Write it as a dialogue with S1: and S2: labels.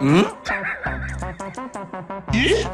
S1: 嗯？咦